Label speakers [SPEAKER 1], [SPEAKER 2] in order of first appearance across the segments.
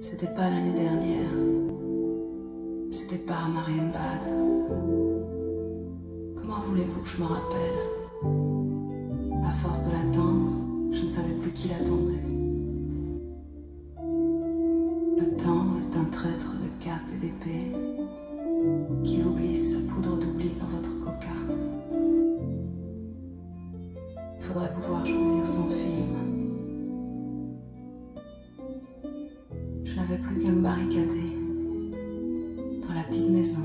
[SPEAKER 1] C'était pas l'année dernière. C'était pas à Marienbad. Comment voulez-vous que je me rappelle? À force de l'attendre, je ne savais plus qui l'attendrait. Le temps est un traître de cap et d'épée qui vous glisse sa poudre d'oubli dans votre coca. Il faudrait pouvoir choisir petite maison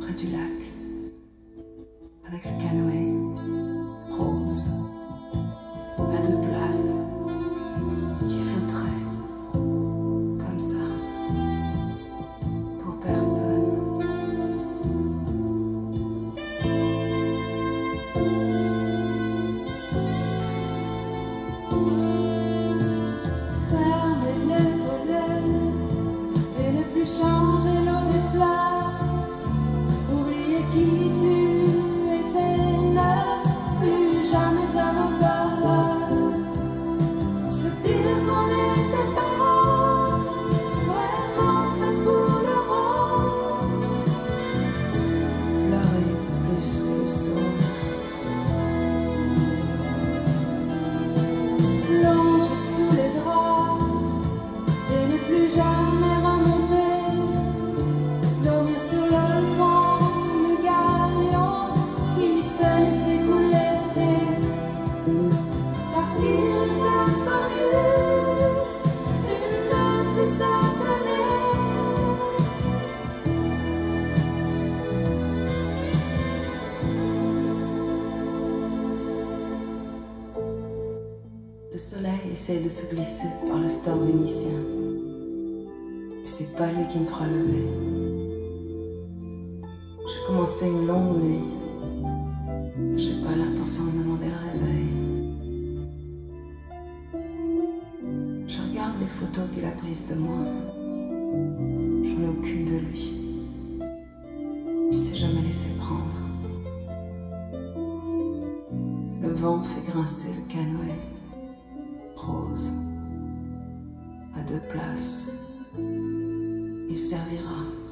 [SPEAKER 1] près du lac avec le canoë essaye de se glisser par le store vénitien. Mais c'est pas lui qui me fera lever. J'ai commencé une longue nuit. J'ai pas l'intention de me demander le réveil. Je regarde les photos qu'il a prises de moi. J'en ai aucune de lui. Il s'est jamais laissé prendre. Le vent fait grincer le canoë places. Il servira